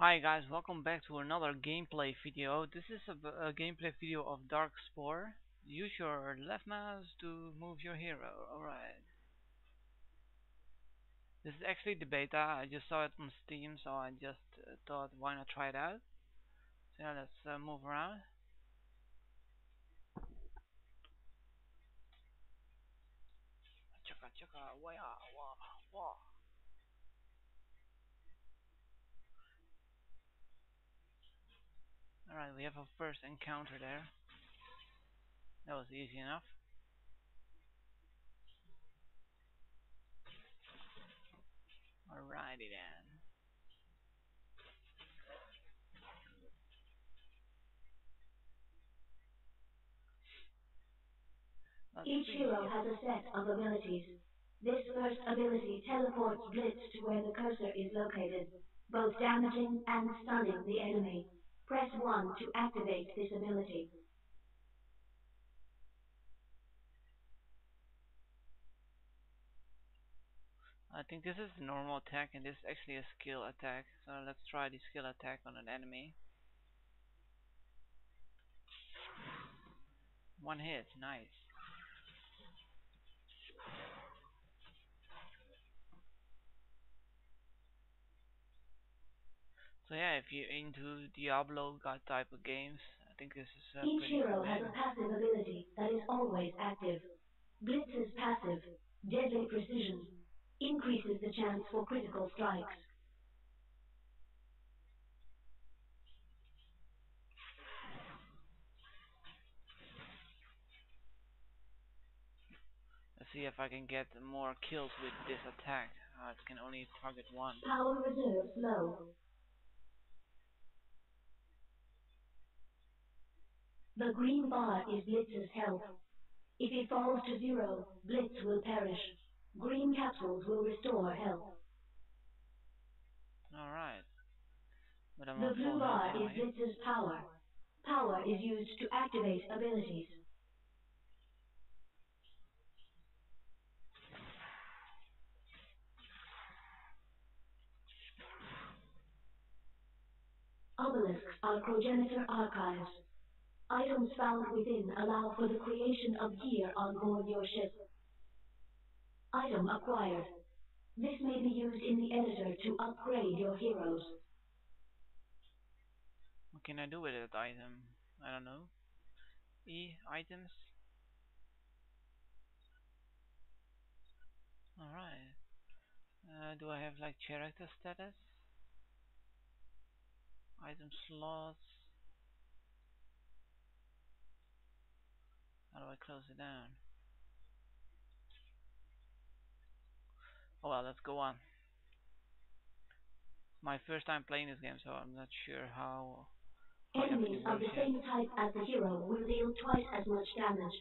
Hi guys, welcome back to another gameplay video. This is a, a gameplay video of Darkspore. Use your left mouse to move your hero. Alright. This is actually the beta. I just saw it on Steam, so I just uh, thought why not try it out. So yeah, let's uh, move around. Chaka chaka, wah wah wah. Alright, we have a first encounter there. That was easy enough. Alrighty then. Let's Each see. hero has a set of abilities. This first ability teleports Blitz to where the cursor is located, both damaging and stunning the enemy. Press 1 to activate this ability. I think this is a normal attack and this is actually a skill attack. So let's try the skill attack on an enemy. One hit, nice. So yeah, if you're into Diablo God type of games, I think this is a Each hero has a passive ability that is always active. Blitz's passive, Deadly Precision, increases the chance for critical strikes. Let's see if I can get more kills with this attack. Uh, it can only target one. Power reserves low. The green bar is Blitz's health. If it falls to zero, Blitz will perish. Green capsules will restore health. Alright. The blue bar is anyway. Blitz's power. Power is used to activate abilities. Obelisks are progenitor archives. Items found within allow for the creation of gear on board your ship. Item acquired. This may be used in the editor to upgrade your heroes. What can I do with that item? I don't know. E items. Alright. Uh, do I have like character status? Item slots. How do I close it down? Oh well, let's go on. My first time playing this game, so I'm not sure how. Enemies of the same type as the hero will deal twice as much damage.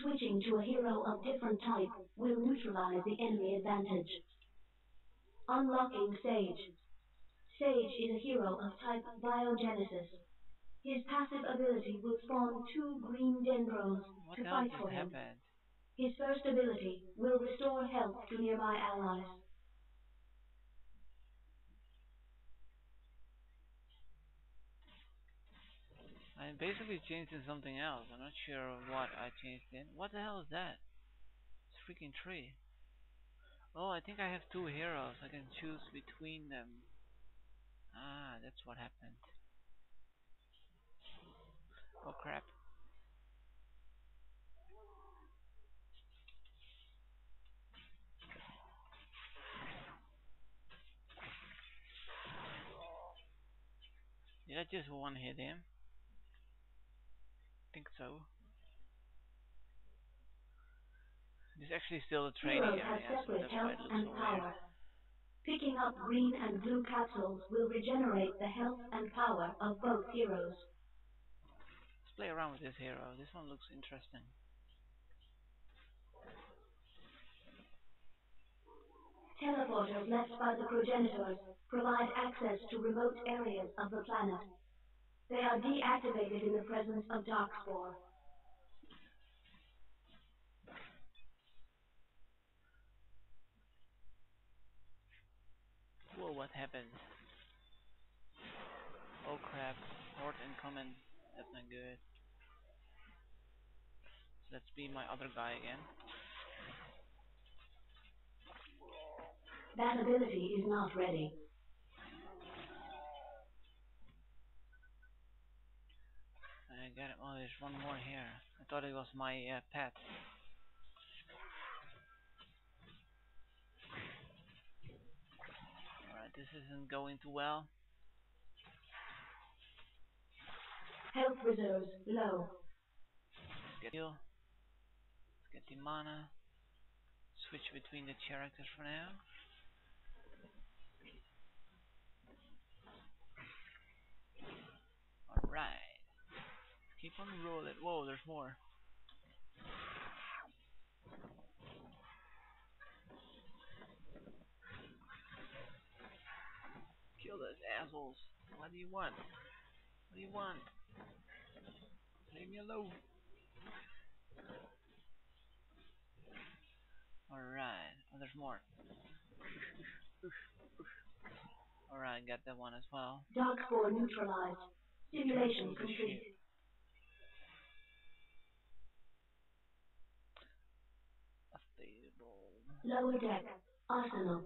Switching to a hero of different type will neutralize the enemy advantage. Unlocking Sage. Sage is a hero of type Biogenesis. His passive ability will spawn two green Dendros What to fight for him. happened? His first ability will restore health to nearby allies. I'm basically changed in something else. I'm not sure what I changed in. What the hell is that? It's a freaking tree. Oh, I think I have two heroes. I can choose between them. Ah, that's what happened. Oh crap. Did I just one hit him? I think so. This is actually still a training area, so separate that's why health it looks and so weird. power. Picking up green and blue capsules will regenerate the health and power of both heroes. Play around with this hero. This one looks interesting. Teleporters left by the progenitors provide access to remote areas of the planet. They are deactivated in the presence of Darkspore. Whoa, what happened? Oh crap, horde incoming. That's not good. So let's be my other guy again. That ability is not ready. I got it. Oh, there's one more here. I thought it was my uh, pet. Alright, this isn't going too well. Health reserves low. Let's get heal. Let's get the mana. Switch between the characters for now. Alright. Keep on rolling. Whoa, there's more. Kill those assholes. What do you want? What do you want? Leave me alone. Alright. Oh, there's more. Alright, got that one as well. Dark spore neutralized. Simulation complete. Lower deck. Arsenal.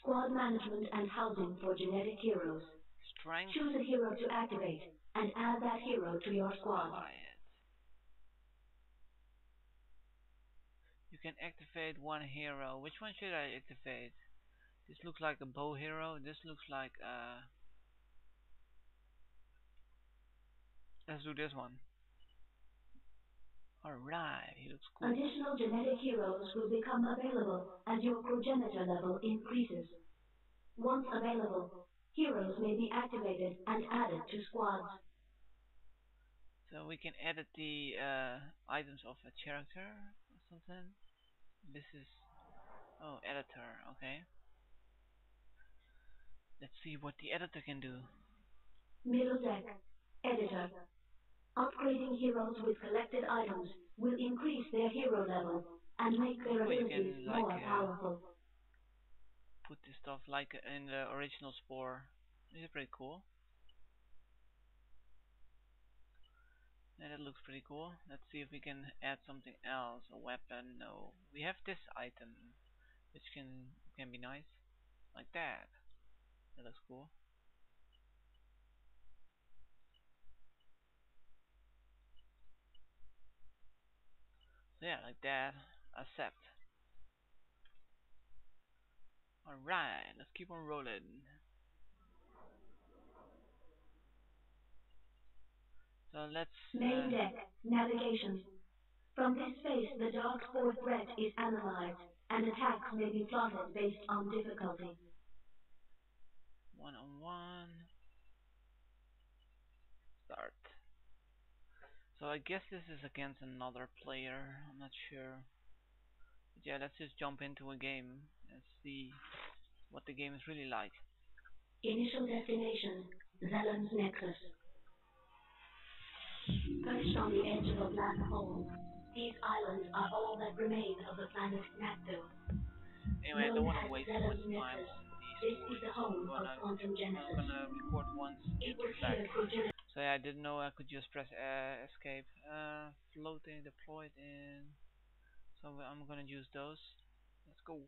Squad management and housing for genetic heroes. Strength. Choose a hero to activate and add that hero to your squad. Quiet. You can activate one hero. Which one should I activate? This looks like a bow hero. This looks like uh Let's do this one. Alright, he looks cool. Additional genetic heroes will become available as your progenitor level increases. Once available, heroes may be activated and added to squads. So we can edit the uh, items of a character or something. This is oh editor, okay. Let's see what the editor can do. Middle deck. Editor. Upgrading heroes with collected items will increase their hero level and make their abilities can, like, more uh, powerful. Put this stuff like in the original spore. This is pretty cool. Yeah, that looks pretty cool. Let's see if we can add something else. A weapon? No. We have this item, which can can be nice, like that. That looks cool. So yeah, like that. Accept. Alright, let's keep on rolling. So let's Main uh, deck. Navigation. From this space, the Dark Spore threat is analyzed, and attacks may be plotted based on difficulty. one on one. Start. So I guess this is against another player. I'm not sure. But yeah, let's just jump into a game and see what the game is really like. Initial destination, Zelem's Nexus. Perched on the edge of a black hole, these islands are all that remain of the planet Nacto. Anyway, I don't want to waste too much time this is the I'm home of gonna, quantum I'm genesis. gonna record once It was back. So yeah, I didn't know I could just press uh, escape. Uh, floating, deployed in. So I'm gonna use those. Let's go.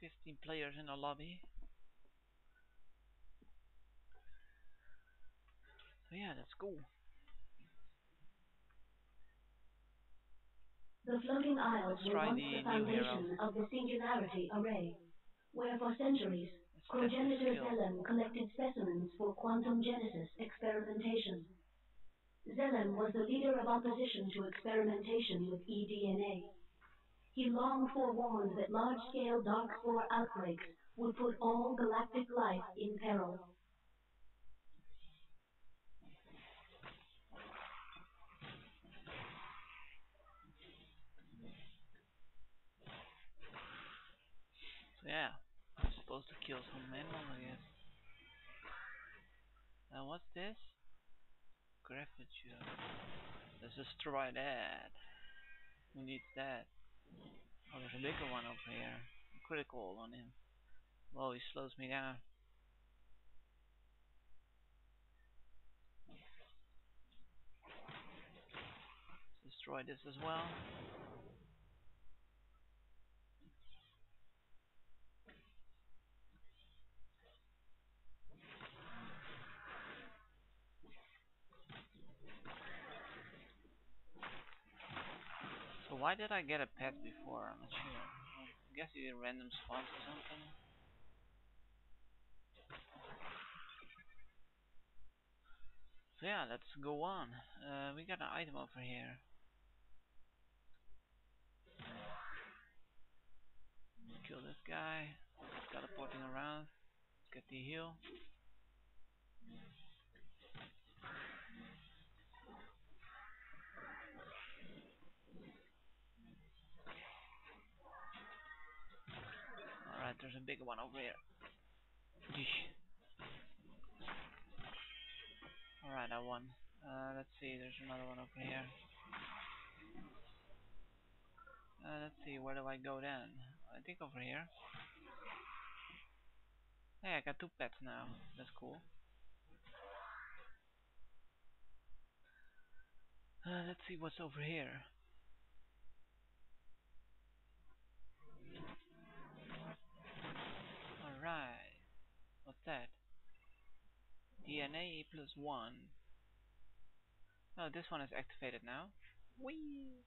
15 players in the lobby. So yeah, let's go. The floating isles were once the foundation of the Singularity Array, where for centuries, Let's test his progenitor. Zelem collected specimens for quantum genesis experimentation. Zelem was the leader of opposition to experimentation with eDNA. He long forewarned that large-scale dark spore outbreaks would put all galactic life in peril. Yeah. I'm supposed to kill some men, I guess. Now what's this? Graphite. Let's destroy that. Who needs that? Oh, there's a bigger one over here. I'm critical on him. Whoa, he slows me down. Destroy this as well. Why did I get a pet before? I'm not sure. I guess you random spawns or something. So yeah, let's go on. Uh, we got an item over here. Kill this guy. Teleporting around. Let's get the heal. There's a big one over here. Alright, I won. Uh, let's see, there's another one over here. Uh, let's see, where do I go then? I think over here. Hey, I got two pets now. That's cool. Uh, let's see what's over here. Alright. What's that? DNA plus one. Oh, this one is activated now. Whee!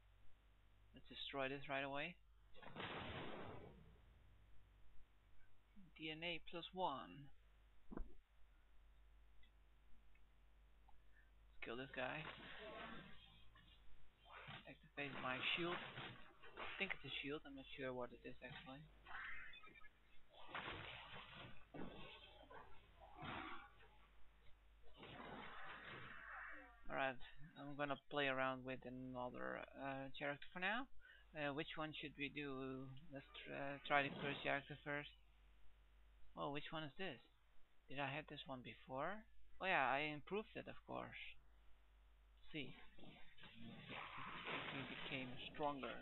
Let's destroy this right away. DNA plus one. Let's kill this guy. Activate my shield. I think it's a shield, I'm not sure what it is actually. Alright, I'm gonna play around with another uh, character for now. Uh, which one should we do? Let's tr uh, try the first character first. Oh, which one is this? Did I have this one before? Oh yeah, I improved it of course. Let's see. It became stronger.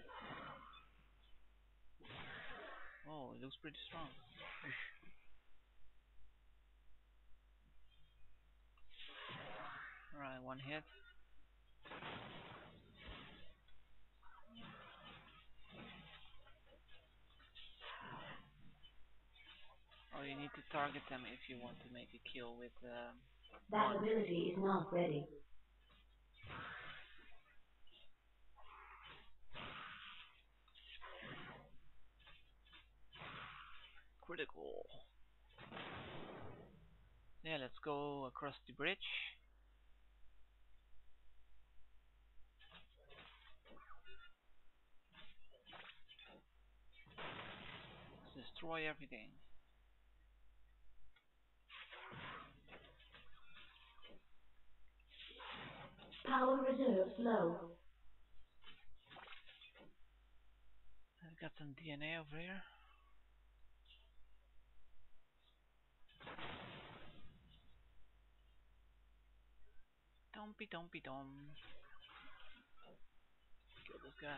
Oh, it looks pretty strong. Alright, one hit. Oh, you need to target them if you want to make a kill with uh, That one. ability is not ready. critical. Yeah, let's go across the bridge. Let's destroy everything. Power reserves low. I've got some DNA over here. Dumpy dumpy dum. Kill this guy.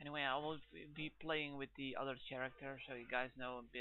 Anyway, I will be playing with the other character so you guys know a bit.